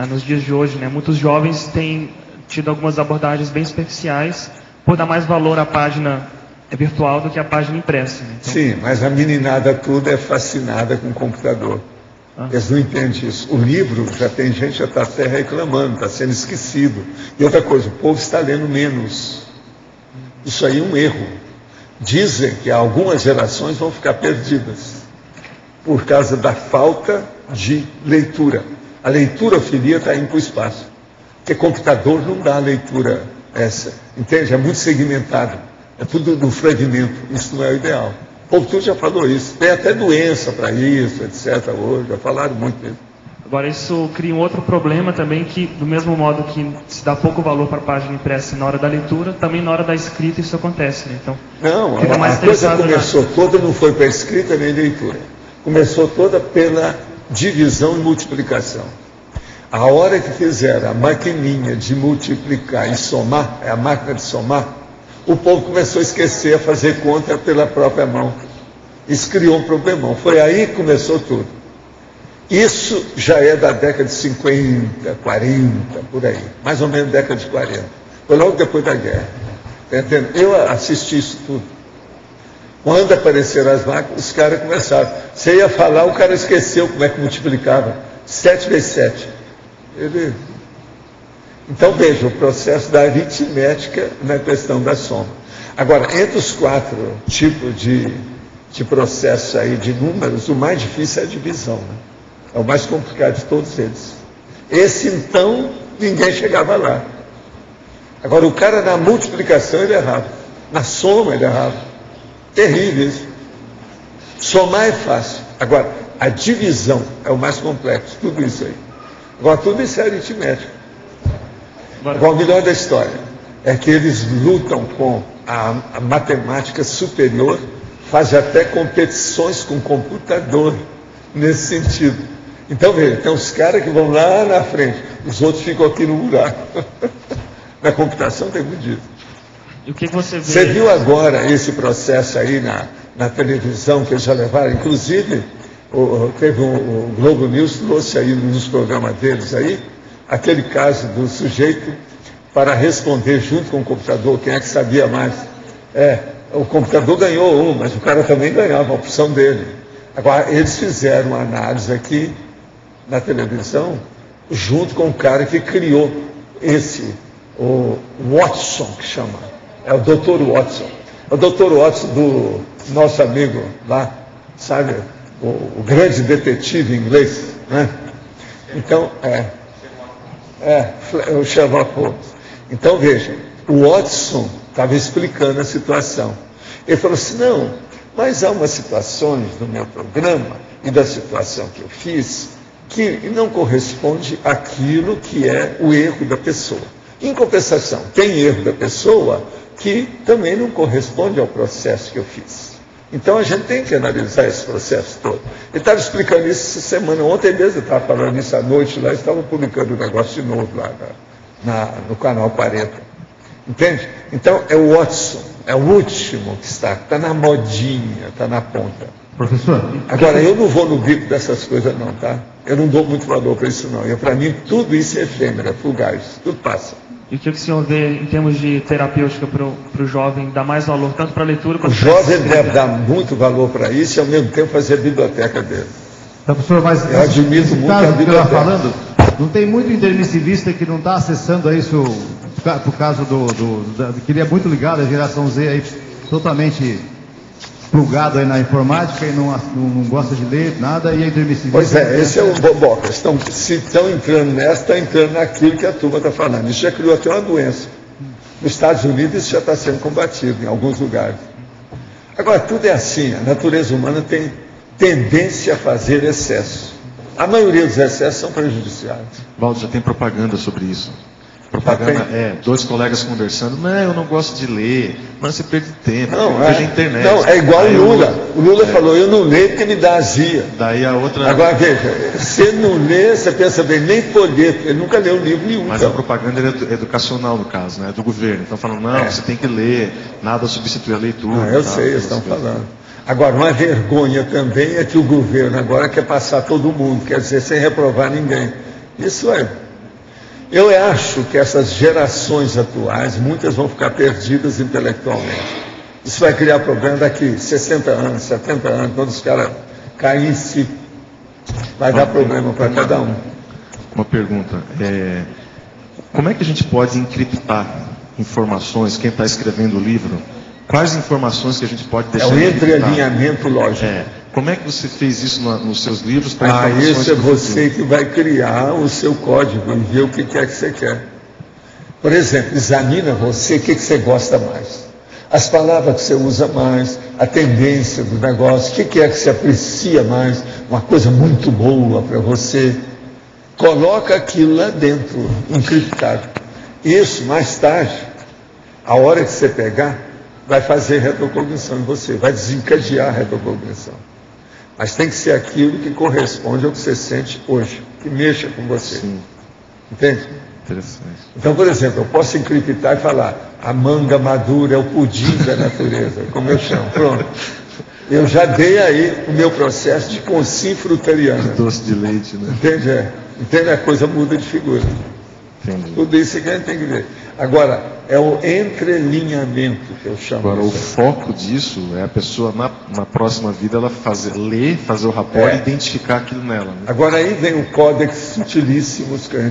ah, nos dias de hoje, né? Muitos jovens têm tido algumas abordagens bem superficiais por dar mais valor à página virtual do que à página impressa. Né? Então... Sim, mas a meninada toda é fascinada com o computador. Ah. Eles não entendem isso. O livro, já tem gente já está até reclamando, está sendo esquecido. E outra coisa, o povo está lendo menos. Isso aí é um erro. Dizem que algumas gerações vão ficar perdidas por causa da falta de leitura. A leitura filia está indo para o espaço. Porque computador não dá a leitura essa. Entende? É muito segmentado. É tudo no fragmento. Isso não é o ideal. O povo tudo já falou isso. Tem até doença para isso, etc. Hoje, já falaram muito mesmo. Agora, isso cria um outro problema também, que do mesmo modo que se dá pouco valor para a página impressa na hora da leitura, também na hora da escrita isso acontece. Né? Então, não, a, a coisa começou na... toda, não foi para escrita nem leitura. Começou toda pela divisão e multiplicação. A hora que fizeram a maquininha de multiplicar e somar, é a máquina de somar, o povo começou a esquecer a fazer conta pela própria mão. Isso criou um problemão. Foi aí que começou tudo. Isso já é da década de 50, 40, por aí. Mais ou menos década de 40. Foi logo depois da guerra. Tá Eu assisti isso tudo. Quando apareceram as máquinas, os caras começaram. Você ia falar, o cara esqueceu como é que multiplicava. 7 vezes 7. Ele... Então veja, o processo da aritmética na questão da soma. Agora, entre os quatro tipos de, de processo aí de números, o mais difícil é a divisão. Né? É o mais complicado de todos eles. Esse então, ninguém chegava lá. Agora, o cara na multiplicação ele errava. Na soma ele errava. Terrível isso. Somar é fácil. Agora, a divisão é o mais complexo. Tudo isso aí. Agora, tudo isso é aritmético. Agora, o melhor da história é que eles lutam com a, a matemática superior, fazem até competições com computador nesse sentido. Então, veja, tem uns caras que vão lá na frente, os outros ficam aqui no buraco. na computação tem muito disso. O que você vê? Você viu agora esse processo aí na, na televisão que já levaram, inclusive o, teve um, o Globo News trouxe aí nos programas deles aí, aquele caso do sujeito para responder junto com o computador, quem é que sabia mais. É, o computador ganhou um, mas o cara também ganhava a opção dele. Agora, eles fizeram uma análise aqui na televisão, junto com o cara que criou esse, o Watson, que chama. É o Dr. Watson. É o Dr. Watson do nosso amigo lá, sabe? o, o grande detetive inglês. Né? Então, é, é, o Sherlock Holmes. Então, veja, o Watson estava explicando a situação. Ele falou assim: não, mas há umas situações no meu programa e da situação que eu fiz que não corresponde àquilo que é o erro da pessoa. Em compensação, tem erro da pessoa que também não corresponde ao processo que eu fiz. Então a gente tem que analisar esse processo todo. Ele estava explicando isso essa semana, ontem mesmo eu estava falando isso à noite lá, estava publicando um negócio de novo lá na, na, no canal 40. Entende? Então é o Watson, é o último que está, está na modinha, está na ponta. Professor. Agora, eu não vou no bico dessas coisas não, tá? Eu não dou muito valor para isso não. Para mim, tudo isso é efêmero, é fugaz, tudo passa. E o que o senhor vê em termos de terapêutica para o jovem, dá mais valor tanto para a leitura quanto para O jovem deve dar muito valor para isso e ao mesmo tempo fazer a biblioteca dele. Então, professor, mas eu admito muito a biblioteca. Que falando, não tem muito intermissivista que não está acessando a isso por causa do, do, do, que ele é muito ligado à geração Z aí, totalmente plugado aí na informática e não, não, não, gosta de ler nada e é intermissivista. Pois é, esse é o boboca. Estão, se estão entrando nessa, está entrando naquilo que a turma está falando. Isso já criou até uma doença. Nos Estados Unidos isso já está sendo combatido em alguns lugares. Agora, tudo é assim, a natureza humana tem tendência a fazer excesso. A maioria dos excessos são prejudiciais. Valdo, já tem propaganda sobre isso. Propaganda, é, dois colegas conversando, não, eu não gosto de ler, mas você perde tempo, não, é, internet. Não, é igual o Lula. O Lula é. falou, eu não leio porque me dá azia. Daí a outra. Agora veja, você não lê, você pensa bem, nem folheto, ele nunca leu livro nenhum. Mas então. a propaganda é educacional, no caso, né? Do governo. Então falando, não, é. você tem que ler, nada substitui a leitura. Não, eu sei, eles estão falando. Agora, uma vergonha também é que o governo agora quer passar todo mundo, quer dizer, sem reprovar ninguém. Isso é Eu acho que essas gerações atuais, muitas vão ficar perdidas intelectualmente. Isso vai criar problema daqui 60 anos, 70 anos, quando os caras caírem em si. Vai dar problema para cada um. Uma pergunta. É, como é que a gente pode encriptar informações, quem está escrevendo o livro, quais informações que a gente pode deixar É o entrealinhamento lógico. É. Como é que você fez isso no, nos seus livros para Ah, isso é você que vai criar o seu código e ver o que quer que você quer. Por exemplo, examina você o que, que você gosta mais. As palavras que você usa mais, a tendência do negócio, o que, que é que você aprecia mais, uma coisa muito boa para você. Coloca aquilo lá dentro, encriptado. Isso, mais tarde, a hora que você pegar, vai fazer retrocognição em você, vai desencadear a retrocognição. Mas tem que ser aquilo que corresponde ao que você sente hoje, que mexa com você. Sim, Entende? interessante. Então, por exemplo, eu posso encriptar e falar: a manga madura é o pudim da natureza, como eu chamo. Pronto. Eu já dei aí o meu processo de consim frutariana. Doce de leite, né? Entende? É. Entende? A coisa muda de figura. Entendi. Tudo isso que a gente tem que ver. Agora, é o entrelinhamento que eu chamo. Agora, o foco disso é a pessoa, na, na próxima vida, ela fazer, ler, fazer o rapport É. e identificar aquilo nela. Né? Agora aí vem o códex sutilíssimos que a gente